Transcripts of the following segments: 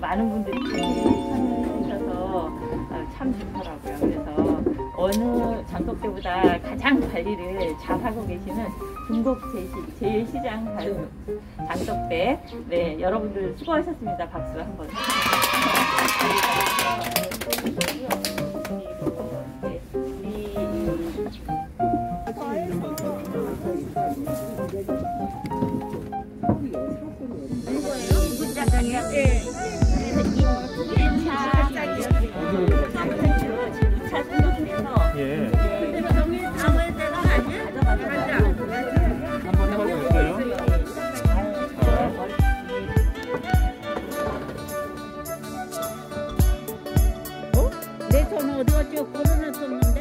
많은 분들이 참여해주셔서 참 좋더라고요. 그래서 어느 장독 때보다 가장 관리를 잘 하고 계시는 중국 제일시장 장독 때 네, 여러분들 수고하셨습니다. 박수 한번. 예. 내손 어디 갔죠? 걸어놨었는데?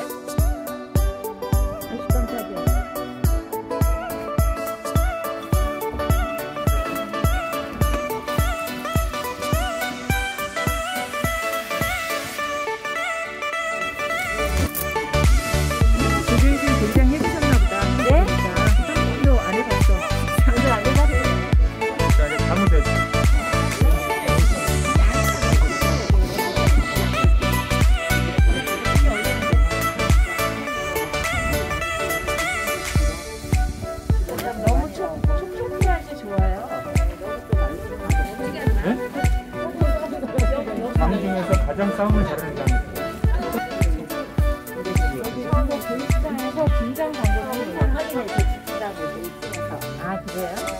가장 싸움을 잘하는 교육장에서 김장 광고를 확인해 주시라고 돼 있어서. 아, 그래요?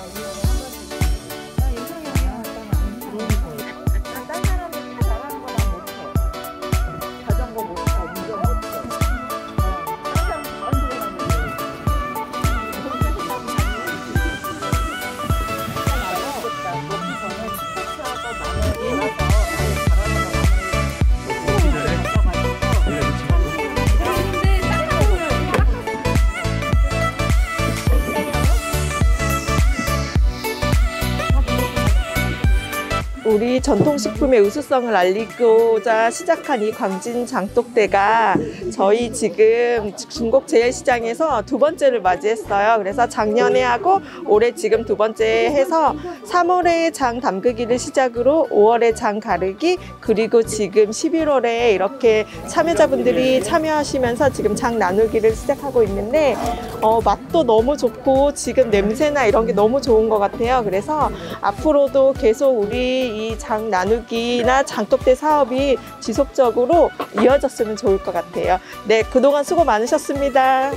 우리 전통식품의 우수성을 알리고자 시작한 이 광진 장독대가 저희 지금 중국 제일시장에서 두 번째를 맞이했어요. 그래서 작년에 하고 올해 지금 두 번째 해서 3월에 장 담그기를 시작으로 5월에 장 가르기 그리고 지금 11월에 이렇게 참여자분들이 참여하시면서 지금 장 나누기를 시작하고 있는데 어, 맛도 너무 좋고 지금 냄새나 이런 게 너무 좋은 것 같아요. 그래서 앞으로도 계속 우리 이 장 나누기나 장독대 사업이 지속적으로 이어졌으면 좋을 것 같아요. 네, 그동안 수고 많으셨습니다.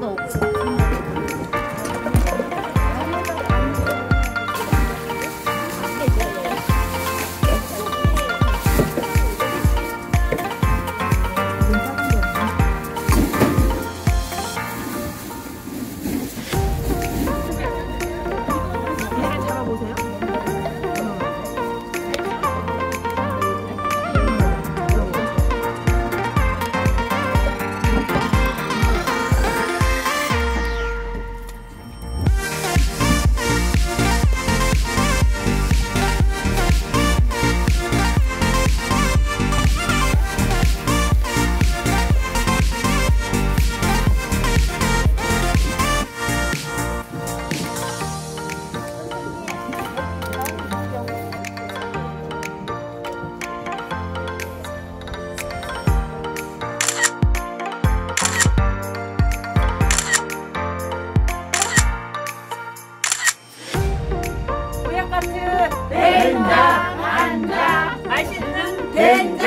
근 데